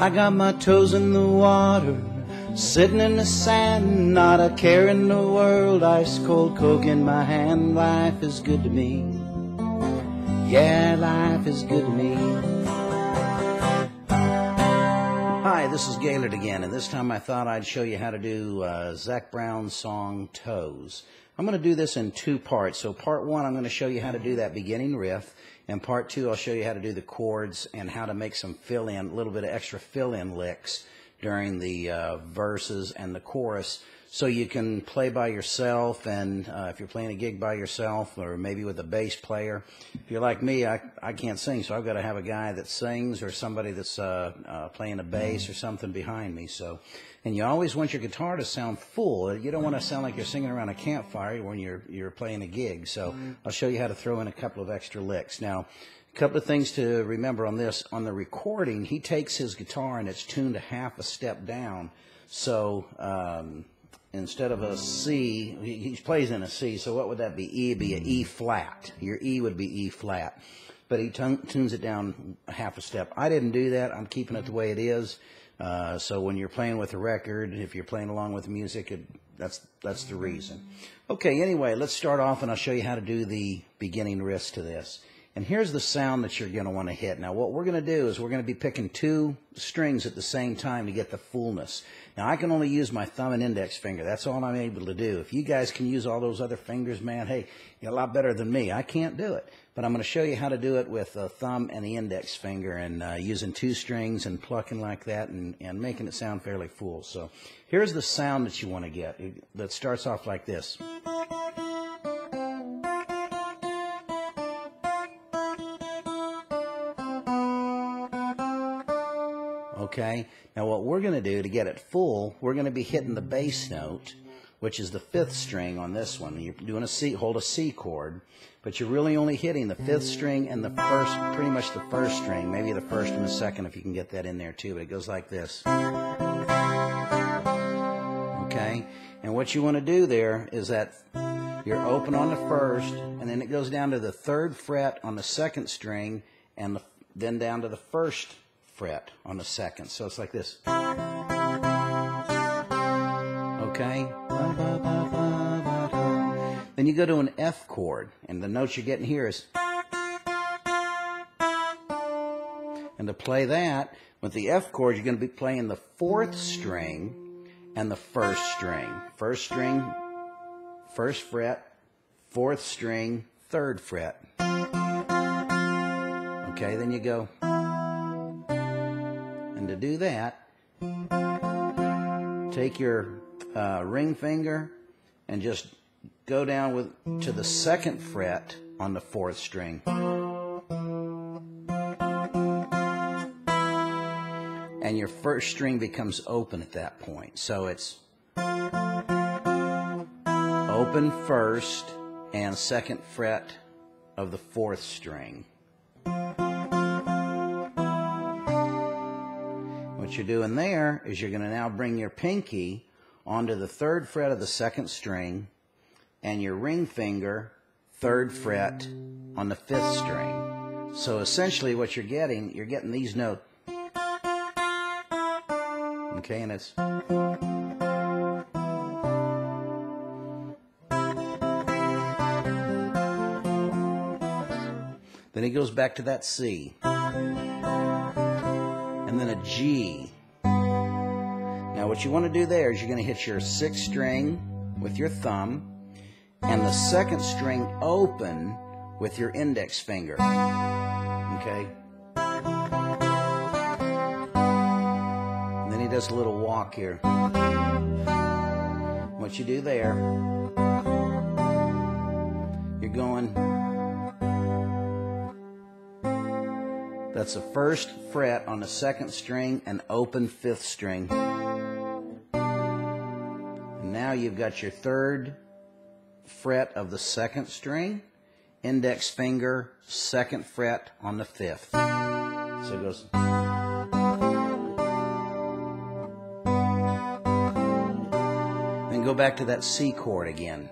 I got my toes in the water, sitting in the sand, not a care in the world, ice cold coke in my hand. Life is good to me. Yeah, life is good to me. Hi, this is Gaylord again, and this time I thought I'd show you how to do uh, Zac Brown's song Toes. I'm going to do this in two parts. So part one, I'm going to show you how to do that beginning riff. And part two, I'll show you how to do the chords and how to make some fill-in, a little bit of extra fill-in licks during the uh, verses and the chorus so you can play by yourself and uh, if you're playing a gig by yourself or maybe with a bass player if you're like me i, I can't sing so i've got to have a guy that sings or somebody that's uh, uh, playing a bass or something behind me so. And you always want your guitar to sound full. You don't want to sound like you're singing around a campfire when you're you're playing a gig so i'll show you how to throw in a couple of extra licks. Now a couple of things to remember on this. On the recording he takes his guitar and it's tuned a half a step down so um, instead of a C, he, plays in a C, so what would that be? E would be an E flat. Your E would be E flat. But he tunes it down half a step. I didn't do that. I'm keeping it the way it is. Uh, so when you're playing with a record, if you're playing along with the music, it, that's that's the reason. Okay, anyway, let's start off and I'll show you how to do the beginning riff to this. And here's the sound that you're going to want to hit. Now, what we're going to do is we're going to be picking two strings at the same time to get the fullness. Now, I can only use my thumb and index finger. That's all I'm able to do. If you guys can use all those other fingers, man, hey, you're a lot better than me. I can't do it. But I'm going to show you how to do it with the thumb and the index finger and uh, using two strings and plucking like that and, and making it sound fairly full. So here's the sound that you want to get. That starts off like this. Okay? Now what we're going to do to get it full, we're going to be hitting the bass note, which is the fifth string on this one. You're doing a C, hold a C chord, but you're really only hitting the fifth string and the first, pretty much the first string, maybe the first and the second if you can get that in there too, but it goes like this. Okay? And what you want to do there is that you're open on the first, and then it goes down to the third fret on the second string, and the, then down to the first fret on the second. So it's like this. Okay? Then you go to an F chord, and the notes you're getting here is. And to play that, with the F chord, you're going to be playing the fourth string and the first string. First string, first fret, fourth string, third fret. Okay, then you go to do that, take your uh, ring finger and just go down with to the second fret on the fourth string. And your first string becomes open at that point. So it's open first and second fret of the fourth string. What you're doing there is you're going to now bring your pinky onto the third fret of the second string and your ring finger third fret on the fifth string. So essentially what you're getting, you're getting these notes. Okay, and it's Then he goes back to that C and then a G. Now what you want to do there is you're going to hit your sixth string with your thumb and the second string open with your index finger. Okay? And then he does a little walk here. What you do there, you're going That's the first fret on the second string and open fifth string. Now you've got your third fret of the second string, index finger, second fret on the fifth. So it goes. Then go back to that C chord again.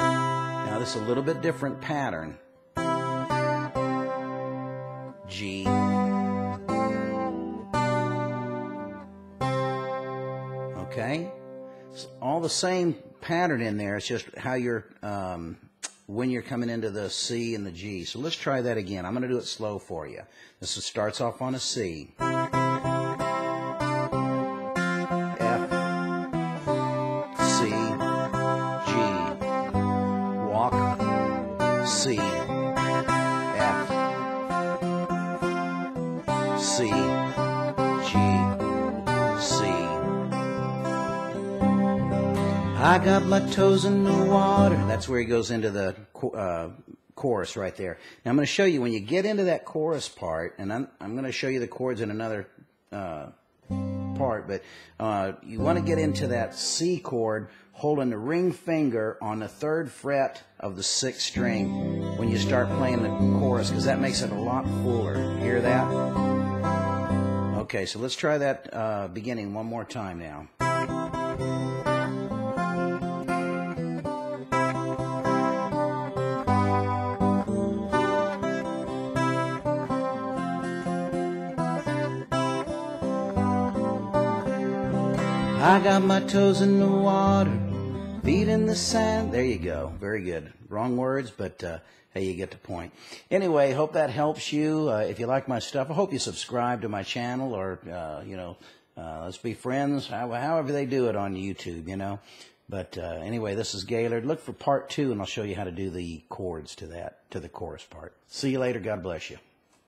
Now this is a little bit different pattern. G. Okay? It's all the same pattern in there. It's just how you're, um, when you're coming into the C and the G. So let's try that again. I'm going to do it slow for you. This starts off on a C. F, C, G. Walk, C, F, C, I got my toes in the water. That's where he goes into the uh, chorus right there. Now I'm going to show you when you get into that chorus part, and I'm, I'm going to show you the chords in another uh, part, but uh, you want to get into that C chord holding the ring finger on the third fret of the sixth string when you start playing the chorus, because that makes it a lot fuller. Hear that? Okay, so let's try that uh, beginning one more time now. I got my toes in the water, feet in the sand. There you go. Very good. Wrong words, but uh, hey, you get the point. Anyway, hope that helps you. Uh, if you like my stuff, I hope you subscribe to my channel or, uh, you know, uh, let's be friends, however they do it on YouTube, you know. But uh, anyway, this is Gaylord. Look for part two, and I'll show you how to do the chords to that, to the chorus part. See you later. God bless you.